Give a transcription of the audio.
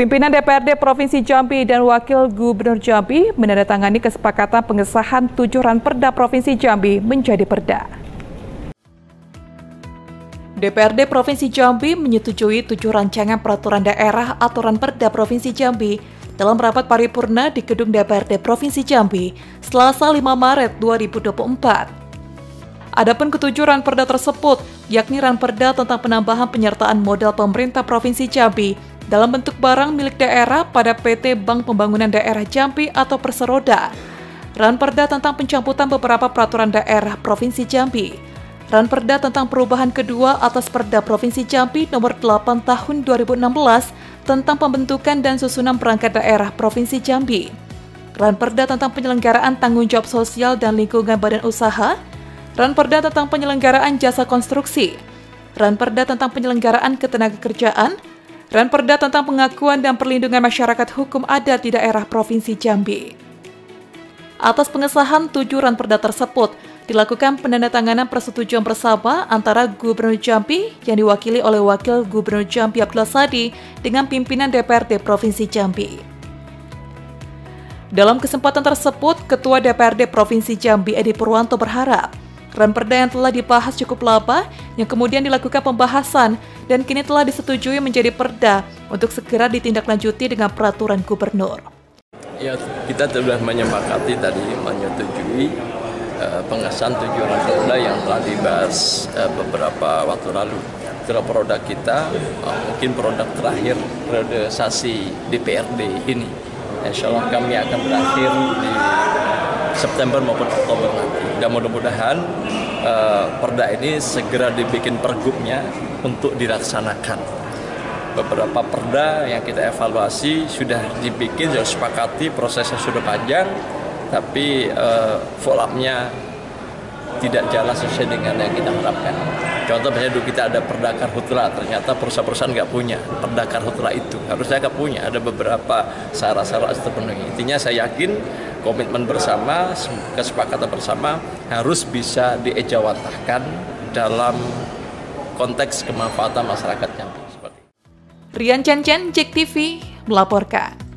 Pimpinan DPRD Provinsi Jambi dan Wakil Gubernur Jambi menandatangani kesepakatan pengesahan tujuh ranperda Provinsi Jambi menjadi perda. DPRD Provinsi Jambi menyetujui tujuh rancangan peraturan daerah aturan perda Provinsi Jambi dalam rapat paripurna di gedung DPRD Provinsi Jambi Selasa 5 Maret 2024. Adapun ketujuh ranperda tersebut, yakni ranperda tentang penambahan penyertaan modal pemerintah Provinsi Jambi dalam bentuk barang milik daerah pada PT Bank Pembangunan Daerah Jambi atau Perseroda, ranperda tentang pencamputan beberapa peraturan daerah Provinsi Jambi, Ranperda tentang perubahan kedua atas Perda Provinsi Jambi nomor 8 tahun 2016 tentang pembentukan dan susunan perangkat daerah Provinsi Jambi. Ranperda tentang penyelenggaraan tanggung jawab sosial dan lingkungan badan usaha. Ranperda tentang penyelenggaraan jasa konstruksi. Ranperda tentang penyelenggaraan ketenagakerjaan. Ranperda tentang pengakuan dan perlindungan masyarakat hukum adat di daerah Provinsi Jambi. Atas pengesahan tujuh ranperda tersebut, dilakukan penandatanganan persetujuan bersama antara Gubernur Jambi yang diwakili oleh Wakil Gubernur Jambi Abdullah Sadi dengan pimpinan DPRD Provinsi Jambi. Dalam kesempatan tersebut, Ketua DPRD Provinsi Jambi Edi Purwanto berharap Ranperda yang telah dibahas cukup lama, yang kemudian dilakukan pembahasan dan kini telah disetujui menjadi perda untuk segera ditindaklanjuti dengan peraturan gubernur. Ya, kita sudah menyepakati tadi menyetujui uh, pengesahan tujuh produk yang telah dibahas uh, beberapa waktu lalu. Itulah produk kita, uh, mungkin produk terakhir periodisasi DPRD ini. Insya Allah kami akan berakhir di September maupun Oktober nanti. Dan mudah-mudahan uh, perda ini segera dibikin pergubnya untuk dilaksanakan beberapa perda yang kita evaluasi sudah dibikin sudah sepakati prosesnya sudah panjang tapi uh, follow up-nya tidak jalan sesuai dengan yang kita harapkan. Contoh misalnya dulu kita ada perdakar hutra, ternyata perusahaan-perusahaan nggak punya perdakar hutra itu. Harusnya nggak punya, ada beberapa syarat-syarat terpenuhi. Intinya saya yakin komitmen bersama, kesepakatan bersama harus bisa diejawantahkan dalam konteks kemanfaatan masyarakat Jambi. Rian Chen Chen, JEK TV, melaporkan.